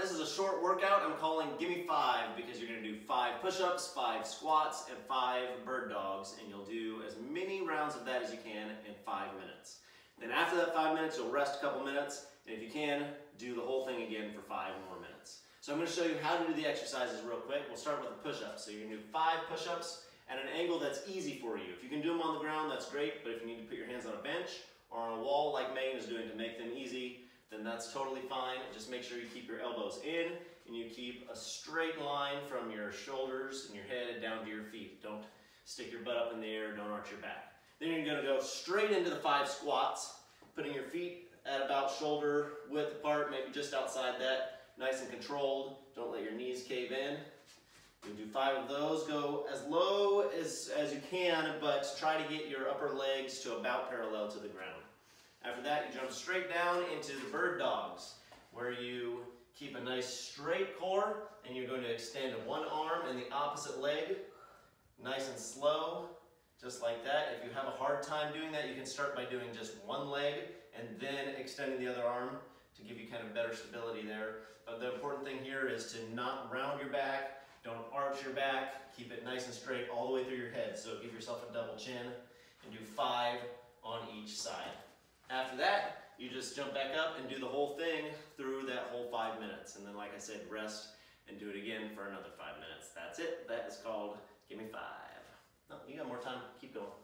this is a short workout. I'm calling Gimme Five because you're gonna do five push-ups, five squats, and five bird dogs, and you'll do as many rounds of that as you can in five minutes. Then after that five minutes, you'll rest a couple minutes, and if you can, do the whole thing again for five more minutes. So I'm gonna show you how to do the exercises real quick. We'll start with the push-ups. So you're gonna do five push-ups at an angle that's easy for you. If you can do them on the ground, that's great, but if you need to put your hands on a bench or on a wall like Megan is doing to make them easy, that's totally fine. Just make sure you keep your elbows in and you keep a straight line from your shoulders and your head down to your feet. Don't stick your butt up in the air, don't arch your back. Then you're gonna go straight into the five squats, putting your feet at about shoulder width apart, maybe just outside that, nice and controlled. Don't let your knees cave in. You do five of those. Go as low as, as you can, but try to get your upper legs to about parallel to the ground. After that, you jump straight down into the bird dogs, where you keep a nice straight core, and you're going to extend one arm and the opposite leg, nice and slow, just like that. If you have a hard time doing that, you can start by doing just one leg and then extending the other arm to give you kind of better stability there. But the important thing here is to not round your back, don't arch your back, keep it nice and straight all the way through your head. So give yourself a double chin and do five on each side. After that, you just jump back up and do the whole thing through that whole five minutes. And then, like I said, rest and do it again for another five minutes. That's it. That is called Gimme Five. No, you got more time. Keep going.